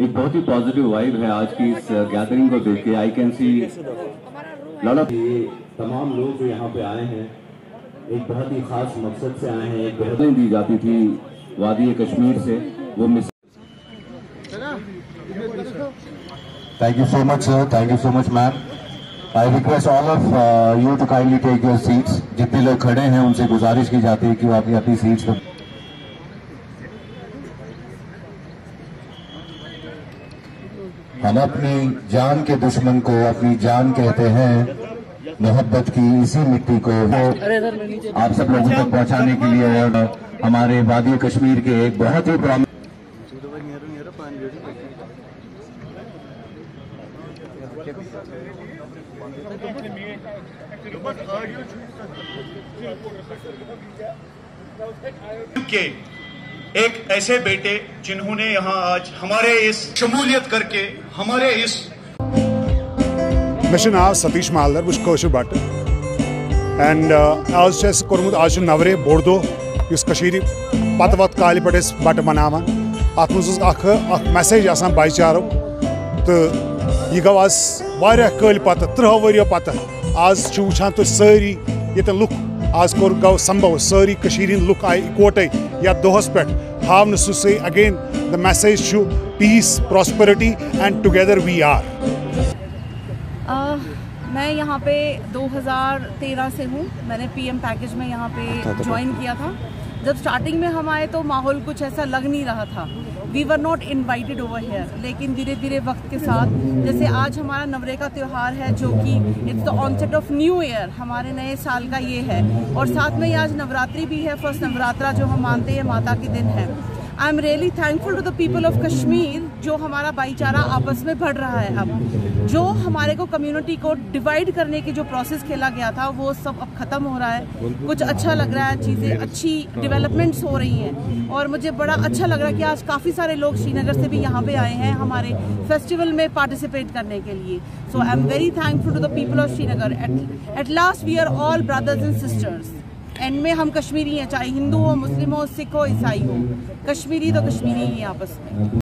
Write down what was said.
एक बहुत ही positive vibe है आज की इस गैदरिंग को देख के आई कैन सी लड़क ये तमाम लोग जो यहाँ पे आए हैं एक बहुत ही खास मकसद से आए हैं एक बेहतरीन दी जाती थी वादी कश्मीर से वो miss Thank you so much, sir. Thank you so much, ma'am. I request all of uh, you to kindly take your seats. जितने लोग खड़े हैं उनसे गुजारिश की जाती है कि वो अपनी अपनी सीट्स पर हम अपनी जान के दुश्मन को अपनी जान कहते हैं। मोहब्बत की इसी मिट्टी को वो आप सब लोगों तक पहुँचाने के लिए और हमारे वादी कश्मीर के एक बहुत ही प्रॉमिस के एक ऐसे बेटे जिन्होंने यहाँ आज हमारे इस शमूलियत करके हमारे इस मे नाव सतीश मालदर बह कशर बट एंड आज कोर्मुत आज नवरे बोड़ दह इस पत वत काल पे बट मना अत मैसेज भाईचारो तो यह गो आज कल पत त्रिह वरियो पत। आज वुचान तुम सारी, ये लुक आज कोर गो संभव सारी हिंद लुक आए इकवटे या दोहस पे हावन सह again the message peace prosperity and together we are मैं यहाँ पे 2013 से हूँ। मैंने पीएम पैकेज में यहाँ पे ज्वाइन किया था। जब स्टार्टिंग में हम आए तो माहौल कुछ ऐसा लग नहीं रहा था। We were not invited over here लेकिन धीरे धीरे वक्त के साथ, जैसे आज हमारा नवरे का त्यौहार है, जो कि it's the onset of new year हमारे नए साल का ये है। और साथ में ही आज नवरात्रि भी है फ़र्स्ट नवरात्रा जो हम मानते हैं, माता के दिन है। I am really thankful to the people of Kashmir जो हमारा भाईचारा आपस में बढ़ रहा है अब। जो हमारे को कम्युनिटी को डिवाइड करने की जो प्रोसेस खेला गया था, वो सब अब ख़त्म हो रहा है। कुछ अच्छा लग रहा है, चीज़ें अच्छी डेवलपमेंट्स हो रही हैं। और मुझे बड़ा अच्छा लग रहा है कि आज काफ़ी सारे लोग श्रीनगर से भी यहाँ पे आए हैं हमारे फेस्टिवल में पार्टिसिपेट करने के लिए। So I am very thankful to the people of Srinagar at last we are all brothers and sisters and में हम कश्मीरी हैं, चाहे हिंदू हो, मुस्लिम हो, सिख हो, ईसाई हो। कश्मीरी तो कश्मीरी ही आपस में।